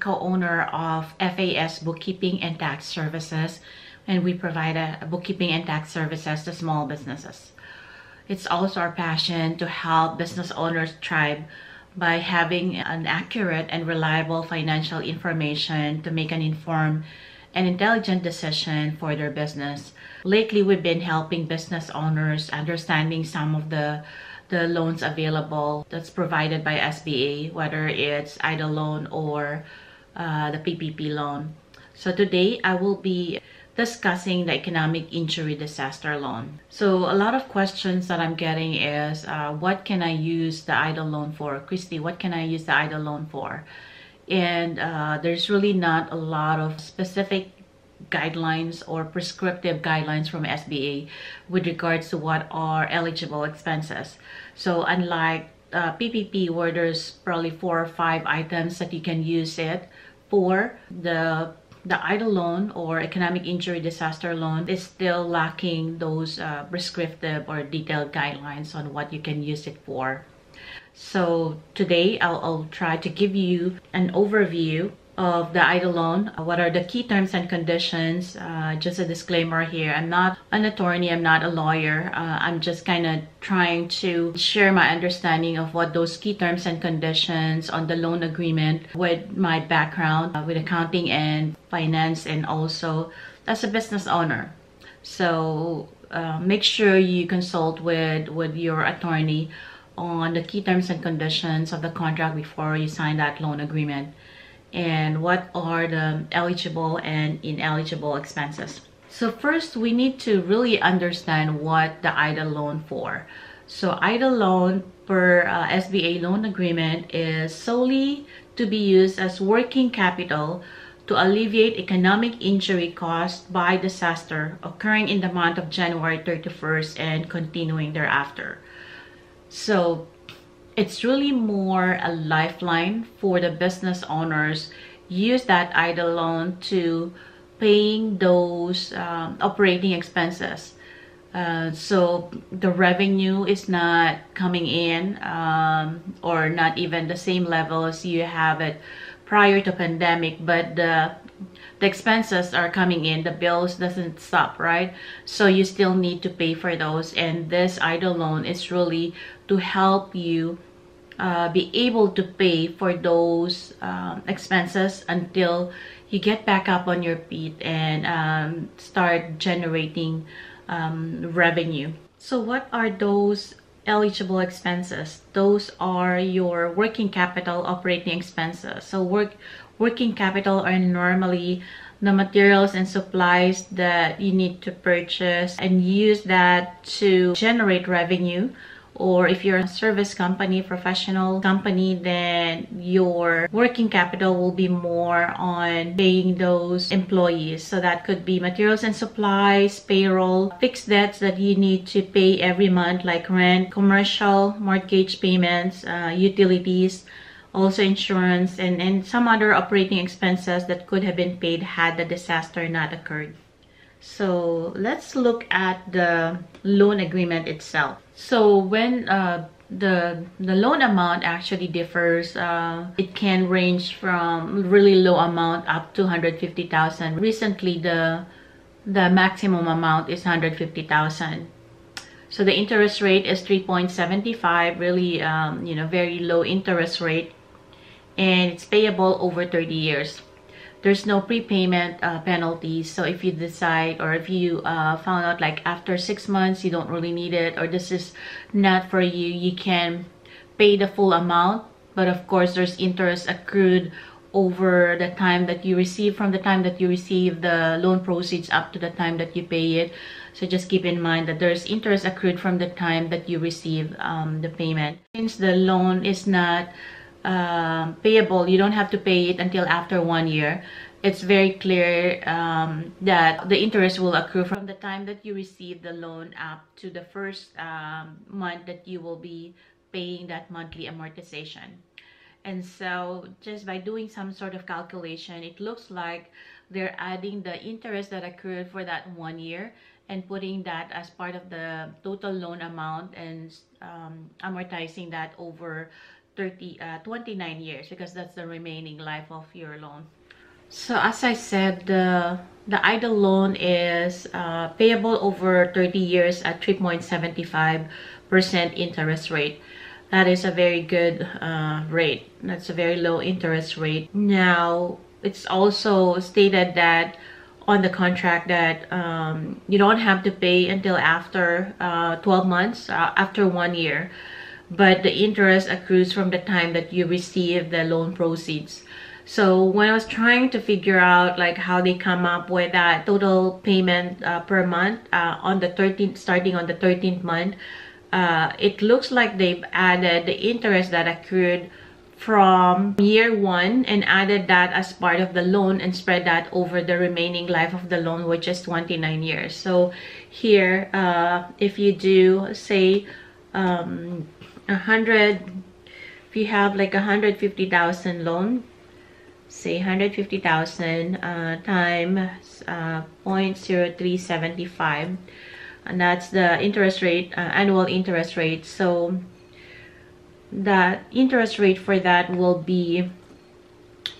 Co-owner of FAS Bookkeeping and Tax Services, and we provide a bookkeeping and tax services to small businesses. It's also our passion to help business owners thrive by having an accurate and reliable financial information to make an informed and intelligent decision for their business. Lately, we've been helping business owners understanding some of the the loans available that's provided by SBA, whether it's EIDL loan or uh, the PPP loan. So today I will be discussing the economic injury disaster loan. So a lot of questions that I'm getting is, uh, what can I use the EIDL loan for? Cristy, what can I use the EIDL loan for? And uh, there's really not a lot of specific guidelines or prescriptive guidelines from SBA with regards to what are eligible expenses. So unlike uh, PPP where there's probably four or five items that you can use it for, the the EIDL loan or economic injury disaster loan is still lacking those uh, prescriptive or detailed guidelines on what you can use it for. So today I'll, I'll try to give you an overview of the EIDL loan. What are the key terms and conditions? Uh, just a disclaimer here. I'm not an attorney. I'm not a lawyer. Uh, I'm just kind of trying to share my understanding of what those key terms and conditions on the loan agreement with my background uh, with accounting and finance and also as a business owner. So uh, make sure you consult with, with your attorney on the key terms and conditions of the contract before you sign that loan agreement and what are the eligible and ineligible expenses. So first, we need to really understand what the EIDL loan for. So EIDL loan per uh, SBA loan agreement is solely to be used as working capital to alleviate economic injury caused by disaster occurring in the month of January 31st and continuing thereafter. So it's really more a lifeline for the business owners. Use that EIDL loan to paying those um, operating expenses. Uh, so the revenue is not coming in um, or not even the same level as you have it prior to pandemic but the the expenses are coming in. The bills doesn't stop right? So you still need to pay for those and this EIDL loan is really to help you uh, be able to pay for those um, expenses until you get back up on your feet and um, start generating um, revenue. So what are those eligible expenses? Those are your working capital operating expenses. So work working capital are normally the materials and supplies that you need to purchase and use that to generate revenue or if you're a service company professional company then your working capital will be more on paying those employees so that could be materials and supplies payroll fixed debts that you need to pay every month like rent commercial mortgage payments uh, utilities also insurance and, and some other operating expenses that could have been paid had the disaster not occurred. So let's look at the loan agreement itself. So when uh, the the loan amount actually differs, uh, it can range from really low amount up to 150,000. Recently, the the maximum amount is 150,000. So the interest rate is 3.75, really, um, you know, very low interest rate and it's payable over 30 years there's no prepayment uh, penalties so if you decide or if you uh, found out like after six months you don't really need it or this is not for you you can pay the full amount. But of course there's interest accrued over the time that you receive from the time that you receive the loan proceeds up to the time that you pay it. So just keep in mind that there's interest accrued from the time that you receive um, the payment. Since the loan is not um, payable, you don't have to pay it until after one year. It's very clear um, that the interest will accrue from the time that you receive the loan up to the first um, month that you will be paying that monthly amortization. And so just by doing some sort of calculation, it looks like they're adding the interest that accrued for that one year and putting that as part of the total loan amount and um, amortizing that over 30, uh, 29 years because that's the remaining life of your loan. So as I said, the, the EIDL loan is uh, payable over 30 years at 3.75% interest rate. That is a very good uh, rate. That's a very low interest rate. Now, it's also stated that on the contract that um, you don't have to pay until after uh, 12 months, uh, after one year. But the interest accrues from the time that you receive the loan proceeds. So when I was trying to figure out like how they come up with that total payment uh, per month uh, on the 13th, starting on the 13th month, uh, it looks like they've added the interest that accrued from year one and added that as part of the loan and spread that over the remaining life of the loan which is 29 years so here uh, if you do say um, 100 if you have like a 150,000 loan say 150,000 uh, times uh, 0.0375 and that's the interest rate uh, annual interest rate. So the interest rate for that will be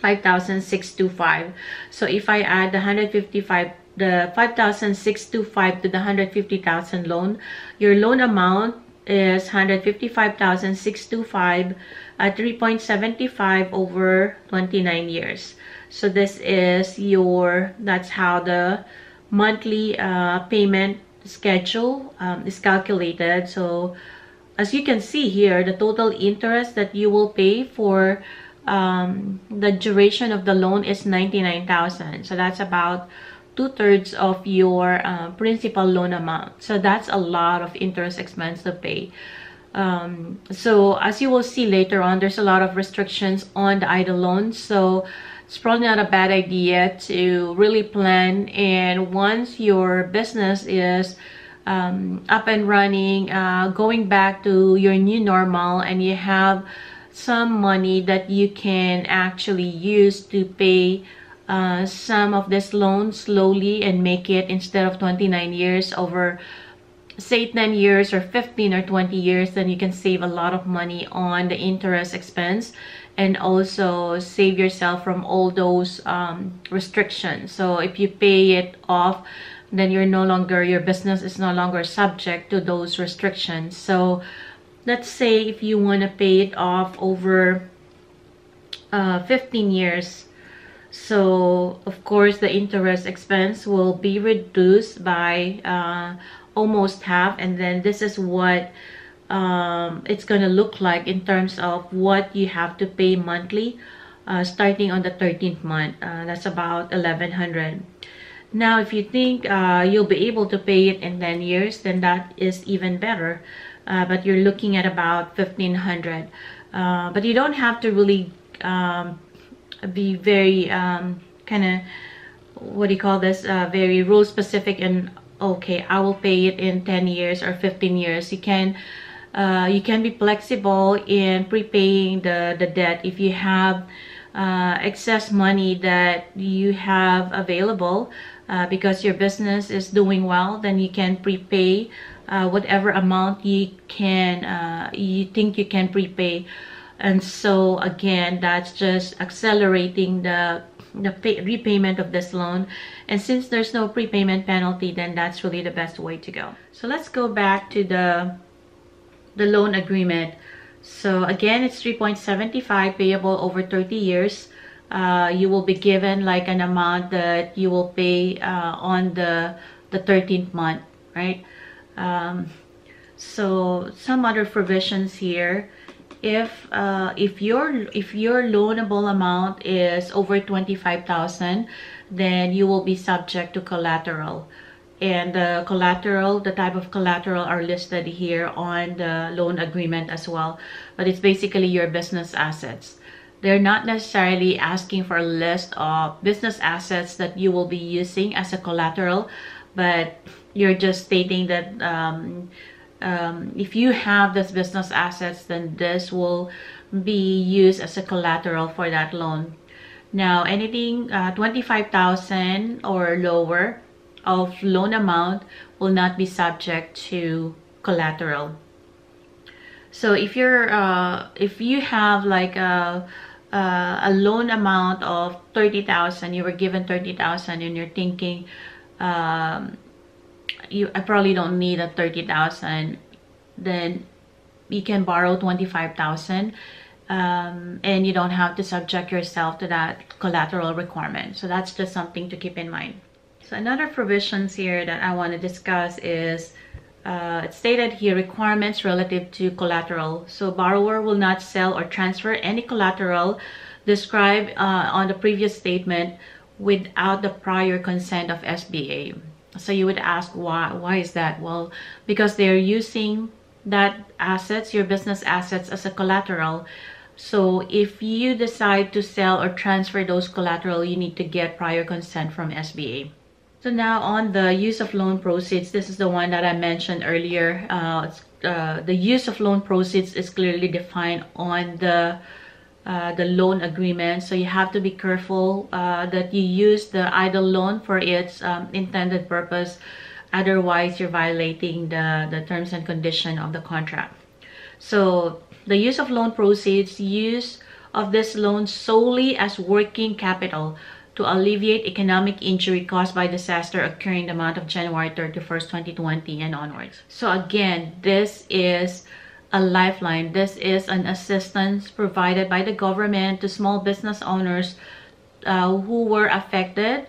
5,625 so if I add the 155 the 5,625 to the 150,000 loan your loan amount is 155,625 at 3.75 over 29 years. So this is your that's how the monthly uh, payment schedule um, is calculated. So as you can see here the total interest that you will pay for um, the duration of the loan is 99,000 so that's about two-thirds of your uh, principal loan amount. So that's a lot of interest expense to pay. Um, so as you will see later on there's a lot of restrictions on the EIDL loans so it's probably not a bad idea to really plan. And once your business is um, up and running uh, going back to your new normal and you have some money that you can actually use to pay uh, some of this loan slowly and make it instead of 29 years over say 10 years or 15 or 20 years then you can save a lot of money on the interest expense and also save yourself from all those um, restrictions. So if you pay it off then you're no longer your business is no longer subject to those restrictions. So let's say if you want to pay it off over uh, 15 years so of course the interest expense will be reduced by uh, almost half and then this is what um, it's going to look like in terms of what you have to pay monthly uh, starting on the 13th month. Uh, that's about 1100 now if you think uh, you'll be able to pay it in 10 years then that is even better. Uh, but you're looking at about 1500 uh, but you don't have to really um, be very um, kind of what do you call this uh, very rule specific and okay I will pay it in 10 years or 15 years. You can uh, you can be flexible in prepaying the the debt. If you have uh, excess money that you have available uh, because your business is doing well then you can prepay uh, whatever amount you can uh, you think you can prepay and so again that's just accelerating the the pay, repayment of this loan. And since there's no prepayment penalty then that's really the best way to go. So let's go back to the the loan agreement. So again it's 3.75 payable over 30 years. Uh, you will be given like an amount that you will pay uh, on the the 13th month right? Um, so some other provisions here if uh, if your if your loanable amount is over 25,000 then you will be subject to collateral. And the collateral the type of collateral are listed here on the loan agreement as well. But it's basically your business assets. They're not necessarily asking for a list of business assets that you will be using as a collateral but you're just stating that um, um, if you have this business assets then this will be used as a collateral for that loan. Now anything uh, 25,000 or lower of loan amount will not be subject to collateral. So if you're uh, if you have like a uh, a loan amount of 30,000 you were given 30,000 and you're thinking um, you I probably don't need a 30,000 then you can borrow 25,000 um, and you don't have to subject yourself to that collateral requirement so that's just something to keep in mind so another provisions here that I want to discuss is uh, stated here requirements relative to collateral. So borrower will not sell or transfer any collateral described uh, on the previous statement without the prior consent of SBA. So you would ask why? Why is that? Well, because they're using that assets, your business assets as a collateral. So if you decide to sell or transfer those collateral, you need to get prior consent from SBA. So now on the use of loan proceeds, this is the one that I mentioned earlier. Uh, uh, the use of loan proceeds is clearly defined on the uh, the loan agreement. So you have to be careful uh, that you use the EIDL loan for its um, intended purpose. Otherwise, you're violating the, the terms and condition of the contract. So the use of loan proceeds, use of this loan solely as working capital to alleviate economic injury caused by disaster occurring the month of January 31st, 2020 and onwards. So again, this is a lifeline. This is an assistance provided by the government to small business owners uh, who were affected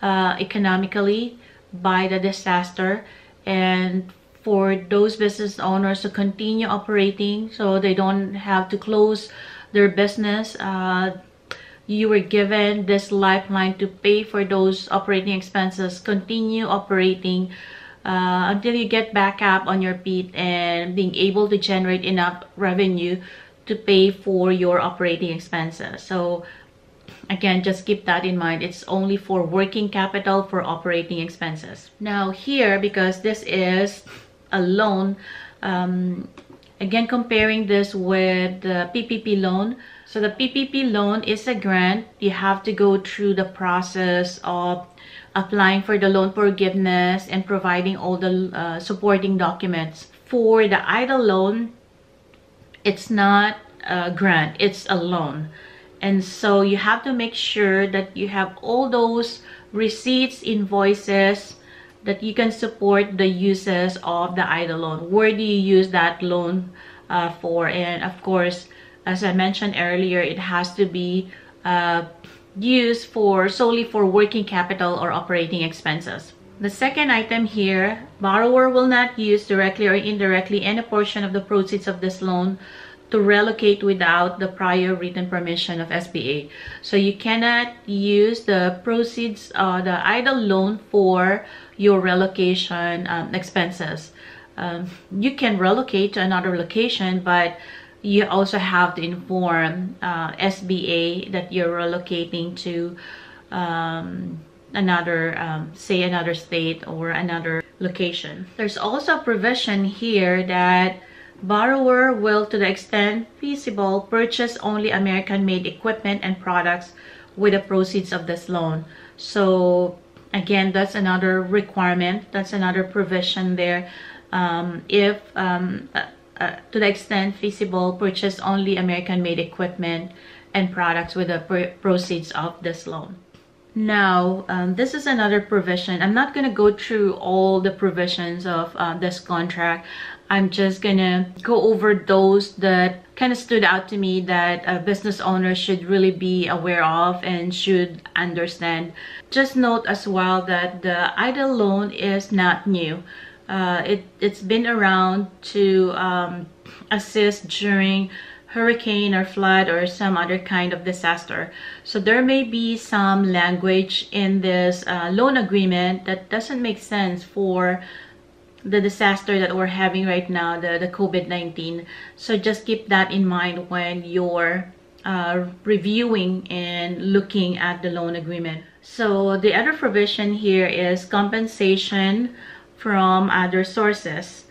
uh, economically by the disaster and for those business owners to continue operating so they don't have to close their business uh, you were given this lifeline to pay for those operating expenses continue operating uh, until you get back up on your feet and being able to generate enough revenue to pay for your operating expenses. So again just keep that in mind. It's only for working capital for operating expenses. Now here because this is a loan um, again comparing this with the PPP loan. So the PPP loan is a grant. You have to go through the process of applying for the loan forgiveness and providing all the uh, supporting documents. For the EIDL loan, it's not a grant, it's a loan. And so you have to make sure that you have all those receipts, invoices, that you can support the uses of the EIDL loan. Where do you use that loan uh, for? And of course, as I mentioned earlier, it has to be uh, used for solely for working capital or operating expenses. The second item here, borrower will not use directly or indirectly any portion of the proceeds of this loan to relocate without the prior written permission of SBA. So you cannot use the proceeds, uh, the EIDL loan for your relocation um, expenses. Um, you can relocate to another location, but you also have to inform uh, SBA that you're relocating to um, another, um, say another state or another location. There's also a provision here that borrower will, to the extent feasible, purchase only American-made equipment and products with the proceeds of this loan. So again, that's another requirement. That's another provision there. Um, if um, uh, to the extent feasible, purchase only American-made equipment and products with the proceeds of this loan. Now, um, this is another provision. I'm not going to go through all the provisions of uh, this contract. I'm just going to go over those that kind of stood out to me that a business owner should really be aware of and should understand. Just note as well that the EIDL loan is not new uh, it, it's been around to um, assist during hurricane or flood or some other kind of disaster. So there may be some language in this uh, loan agreement that doesn't make sense for the disaster that we're having right now, the, the COVID-19. So just keep that in mind when you're uh, reviewing and looking at the loan agreement. So the other provision here is compensation from other sources.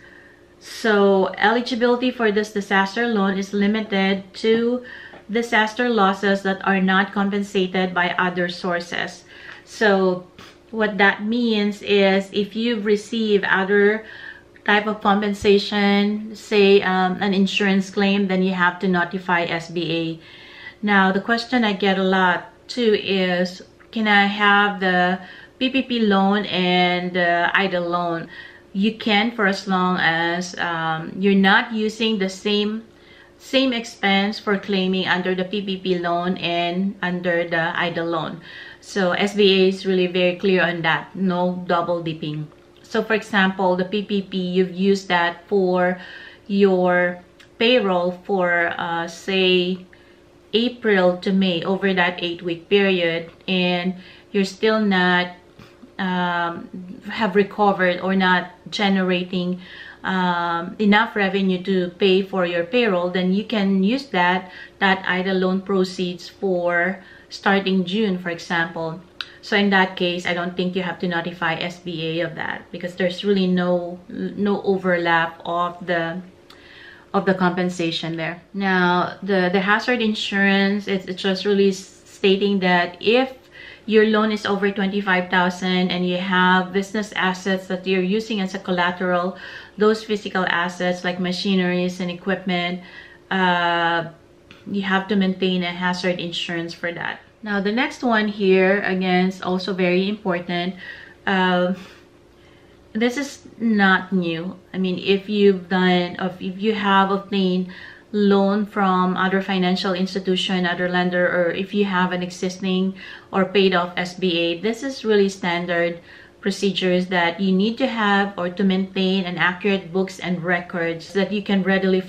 So eligibility for this disaster loan is limited to disaster losses that are not compensated by other sources. So what that means is if you've received other type of compensation, say um, an insurance claim, then you have to notify SBA. Now, the question I get a lot too is, can I have the PPP loan and EIDL loan? You can for as long as um, you're not using the same same expense for claiming under the PPP loan and under the EIDL loan. So SBA is really very clear on that. No double dipping. So for example, the PPP, you've used that for your payroll for uh, say April to May over that eight week period and you're still not um, have recovered or not generating um, enough revenue to pay for your payroll, then you can use that, that EIDL loan proceeds for starting June, for example. So in that case, I don't think you have to notify SBA of that because there's really no no overlap of the of the compensation there. Now, the, the hazard insurance, it's, it's just really stating that if your loan is over 25,000 and you have business assets that you're using as a collateral, those physical assets like machineries and equipment, uh, you have to maintain a hazard insurance for that. Now, the next one here, again, is also very important. Uh, this is not new. I mean, if you've done, if you have obtained loan from other financial institution, other lender, or if you have an existing or paid off SBA, this is really standard procedures that you need to have or to maintain an accurate books and records that you can readily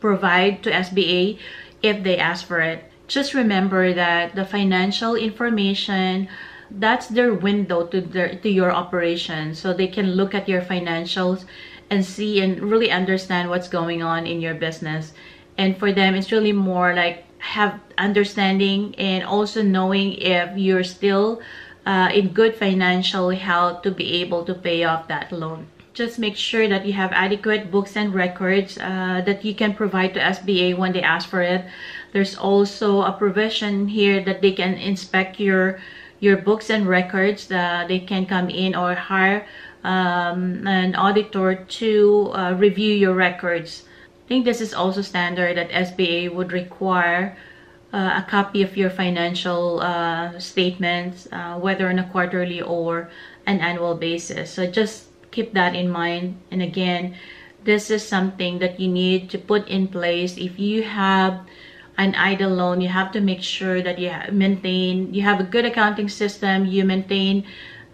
provide to SBA if they ask for it. Just remember that the financial information that's their window to their to your operation. So they can look at your financials and see and really understand what's going on in your business and for them it's really more like have understanding and also knowing if you're still uh, in good financial health to be able to pay off that loan just make sure that you have adequate books and records uh, that you can provide to SBA when they ask for it there's also a provision here that they can inspect your your books and records. that they can come in or hire um, an auditor to uh, review your records. Think this is also standard that SBA would require uh, a copy of your financial uh, statements, uh, whether on a quarterly or an annual basis. So just keep that in mind. And again, this is something that you need to put in place if you have an EIDL loan, you have to make sure that you maintain, you have a good accounting system, you maintain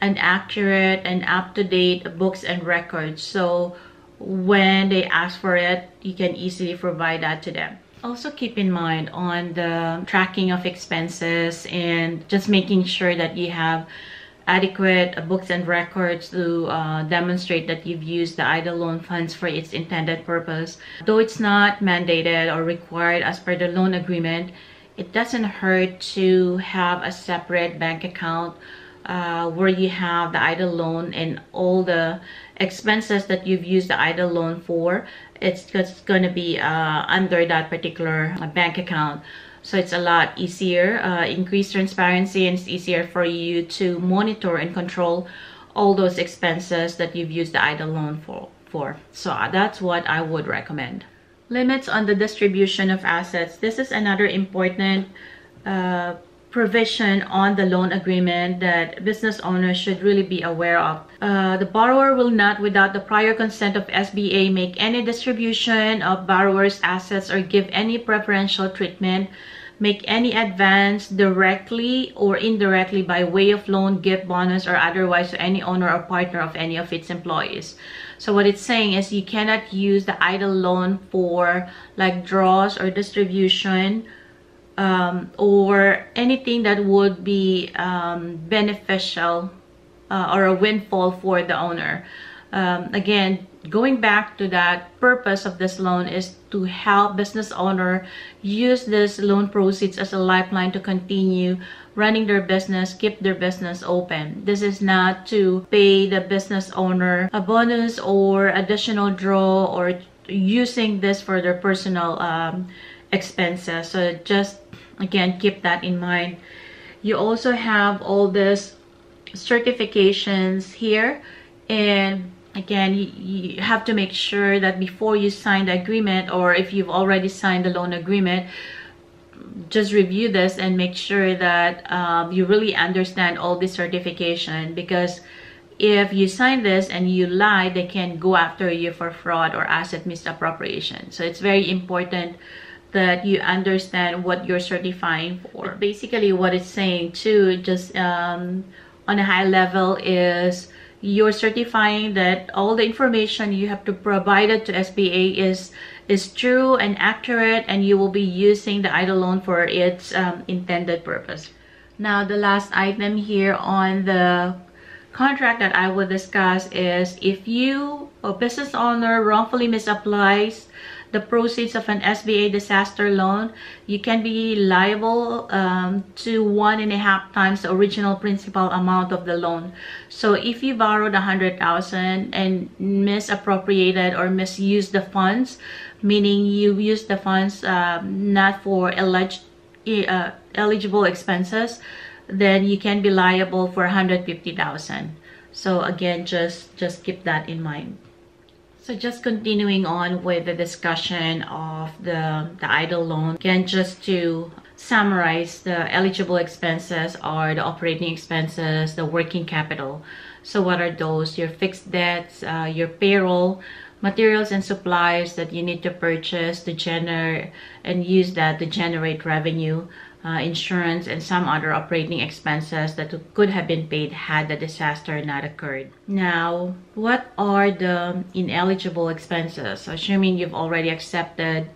an accurate and up-to-date books and records. So when they ask for it, you can easily provide that to them. Also keep in mind on the tracking of expenses and just making sure that you have adequate books and records to uh, demonstrate that you've used the EIDL loan funds for its intended purpose. Though it's not mandated or required as per the loan agreement, it doesn't hurt to have a separate bank account uh, where you have the EIDL loan and all the expenses that you've used the EIDL loan for. It's, it's going to be uh, under that particular bank account. So it's a lot easier uh, increased transparency and it's easier for you to monitor and control all those expenses that you've used the EIDL loan for for. So uh, that's what i would recommend. Limits on the distribution of assets. This is another important uh, provision on the loan agreement that business owners should really be aware of. Uh, the borrower will not, without the prior consent of SBA, make any distribution of borrower's assets or give any preferential treatment make any advance directly or indirectly by way of loan, gift, bonus, or otherwise to any owner or partner of any of its employees. So what it's saying is you cannot use the EIDL loan for like draws or distribution um, or anything that would be um, beneficial uh, or a windfall for the owner. Um, again, going back to that purpose of this loan is to help business owner use this loan proceeds as a lifeline to continue running their business, keep their business open. This is not to pay the business owner a bonus or additional draw or using this for their personal um, expenses. So just again, keep that in mind. You also have all this certifications here and again you, you, have to make sure that before you sign the agreement or if you've already signed the loan agreement just review this and make sure that um, you really understand all the certification because if you sign this and you lie they can go after you for fraud or asset misappropriation so it's very important that you understand what you're certifying for but basically what it's saying too just um, on a high level is you're certifying that all the information you have to provide it to SBA is is true and accurate and you will be using the EIDL loan for its um, intended purpose. Now the last item here on the contract that I will discuss is if you, a business owner, wrongfully misapplies the proceeds of an SBA disaster loan, you can be liable um, to one and a half times the original principal amount of the loan. So if you borrowed a hundred thousand and misappropriated or misused the funds, meaning you used the funds um, not for elig uh, eligible expenses, then you can be liable for 150,000. So again, just just keep that in mind. So just continuing on with the discussion of the, the EIDL loan, again, just to summarize the eligible expenses are the operating expenses, the working capital. So what are those? Your fixed debts, uh, your payroll, materials and supplies that you need to purchase to generate and use that to generate revenue uh, insurance, and some other operating expenses that could have been paid had the disaster not occurred. Now, what are the ineligible expenses? Assuming you've already accepted,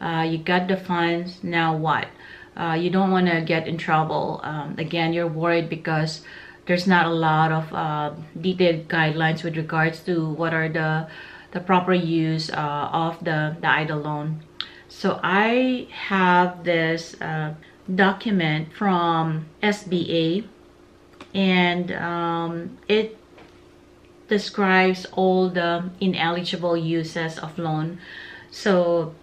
uh, you got the funds, now what? Uh, you don't want to get in trouble. Um, again, you're worried because there's not a lot of uh, detailed guidelines with regards to what are the the proper use uh, of the, the EIDL loan. So I have this uh, document from SBA and um, it describes all the ineligible uses of loan. So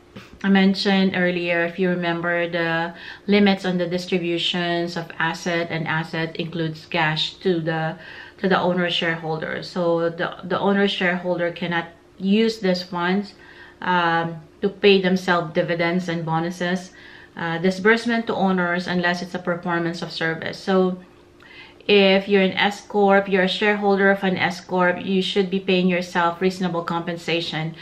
I mentioned earlier, if you remember, the limits on the distributions of asset and asset includes cash to the to the owner shareholder. So the, the owner shareholder cannot use these funds um, to pay themselves dividends and bonuses uh, disbursement to owners unless it's a performance of service. So if you're an S Corp, you're a shareholder of an S Corp, you should be paying yourself reasonable compensation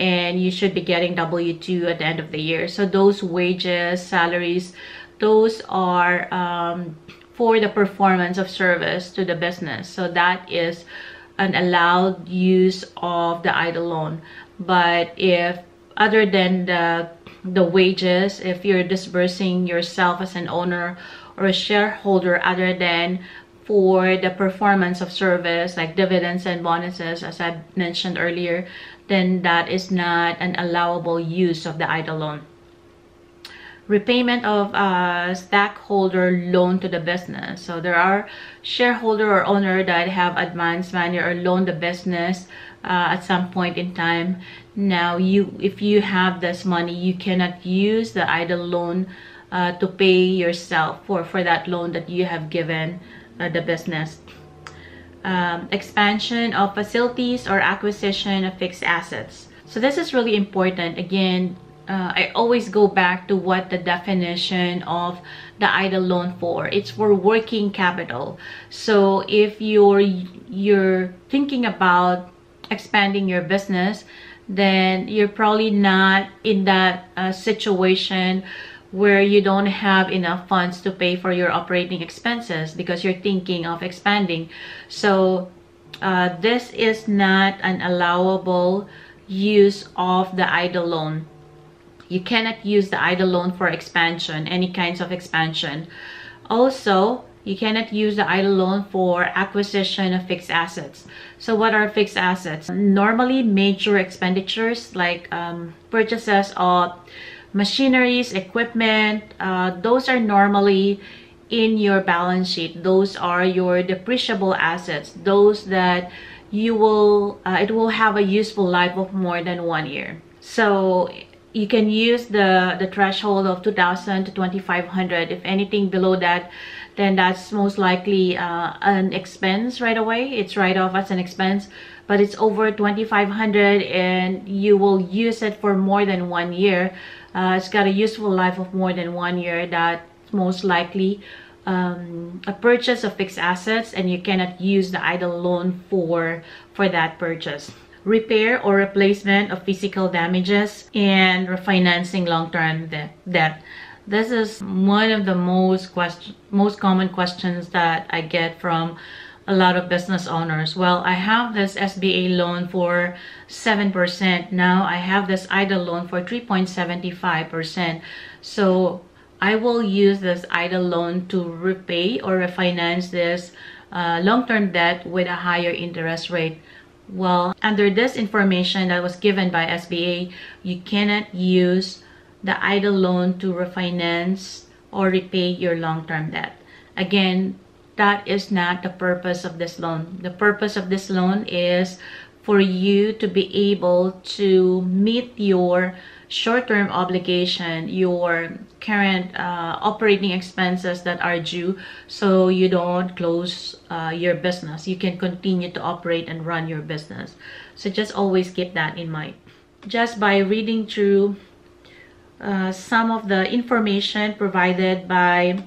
and you should be getting W-2 at the end of the year. So those wages, salaries, those are um, for the performance of service to the business. So that is an allowed use of the EIDL loan. But if other than the the wages if you're disbursing yourself as an owner or a shareholder other than for the performance of service like dividends and bonuses as I mentioned earlier then that is not an allowable use of the EIDL loan. Repayment of a stockholder loan to the business. So there are shareholder or owner that have advanced money or loan the business uh, at some point in time now you if you have this money you cannot use the EIDL loan uh, to pay yourself for for that loan that you have given uh, the business um, expansion of facilities or acquisition of fixed assets so this is really important again uh, I always go back to what the definition of the EIDL loan for. It's for working capital. So if you're you're thinking about expanding your business, then you're probably not in that uh, situation where you don't have enough funds to pay for your operating expenses because you're thinking of expanding. So uh, this is not an allowable use of the EIDL loan. You cannot use the EIDL loan for expansion, any kinds of expansion. Also, you cannot use the EIDL loan for acquisition of fixed assets. So what are fixed assets? Normally major expenditures like um, purchases of machineries, equipment, uh, those are normally in your balance sheet. Those are your depreciable assets. Those that you will, uh, it will have a useful life of more than one year. So you can use the the threshold of 2000 to 2500 if anything below that then that's most likely uh, an expense right away. It's right off as an expense but it's over 2500 and you will use it for more than one year. Uh, it's got a useful life of more than one year that's most likely um, a purchase of fixed assets and you cannot use the EIDL loan for for that purchase. Repair or replacement of physical damages, and refinancing long-term de debt. This is one of the most question, most common questions that I get from a lot of business owners. Well, I have this SBA loan for 7%. Now I have this EIDL loan for 3.75%. So I will use this EIDL loan to repay or refinance this uh, long-term debt with a higher interest rate. Well, under this information that was given by SBA, you cannot use the EIDL loan to refinance or repay your long-term debt. Again, that is not the purpose of this loan. The purpose of this loan is for you to be able to meet your short-term obligation, your current uh, operating expenses that are due so you don't close uh, your business. You can continue to operate and run your business. So just always keep that in mind. Just by reading through uh, some of the information provided by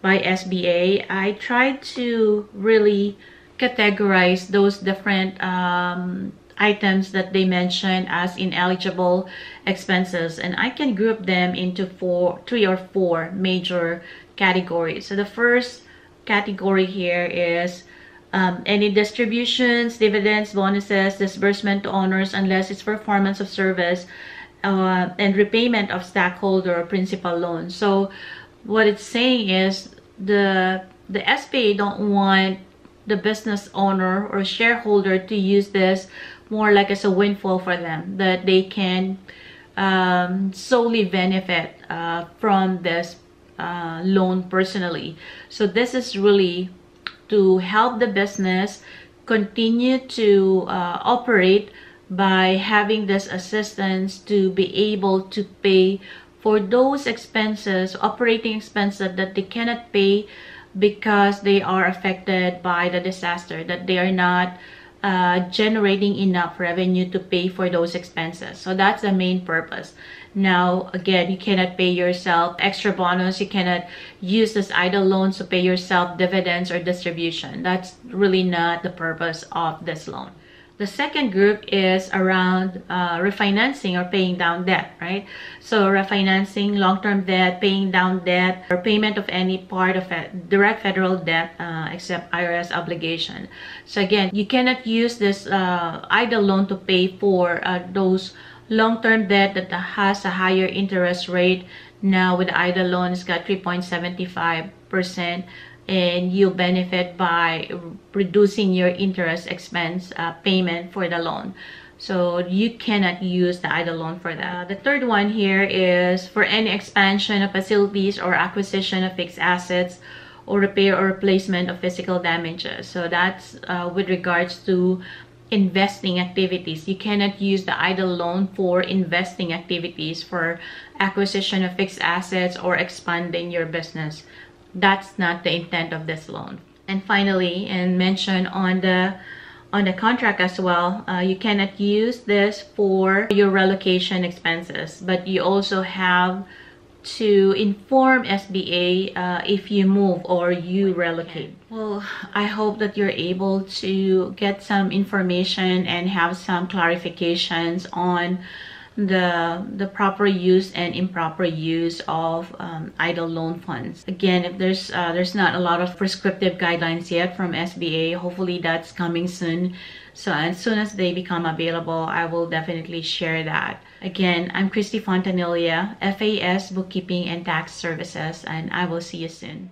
by SBA, I tried to really categorize those different um, items that they mention as ineligible expenses and I can group them into four three or four major categories. So the first category here is um, any distributions dividends bonuses disbursement to owners unless it's performance of service uh, and repayment of stockholder principal loan so what it's saying is the the SBA don't want the business owner or shareholder to use this more like as a windfall for them that they can um, solely benefit uh, from this uh, loan personally. So this is really to help the business continue to uh, operate by having this assistance to be able to pay for those expenses, operating expenses that they cannot pay because they are affected by the disaster, that they are not uh, generating enough revenue to pay for those expenses. So that's the main purpose. Now, again, you cannot pay yourself extra bonus. You cannot use this EIDL loans to pay yourself dividends or distribution. That's really not the purpose of this loan. The second group is around uh, refinancing or paying down debt, right? So refinancing long-term debt, paying down debt, or payment of any part of it, direct federal debt uh, except IRS obligation. So again, you cannot use this uh, EIDL loan to pay for uh, those long-term debt that has a higher interest rate. Now with the EIDL loan, it's got 3.75% and you benefit by reducing your interest expense uh, payment for the loan so you cannot use the EIDL loan for that. The third one here is for any expansion of facilities or acquisition of fixed assets or repair or replacement of physical damages. So that's uh, with regards to investing activities. You cannot use the EIDL loan for investing activities for acquisition of fixed assets or expanding your business that's not the intent of this loan and finally and mention on the on the contract as well uh, you cannot use this for your relocation expenses but you also have to inform SBA uh, if you move or you relocate. Well, I hope that you're able to get some information and have some clarifications on the the proper use and improper use of um, EIDL loan funds. Again if there's uh, there's not a lot of prescriptive guidelines yet from SBA hopefully that's coming soon. So as soon as they become available I will definitely share that. Again I'm Cristy Fontanilla FAS Bookkeeping and Tax Services and I will see you soon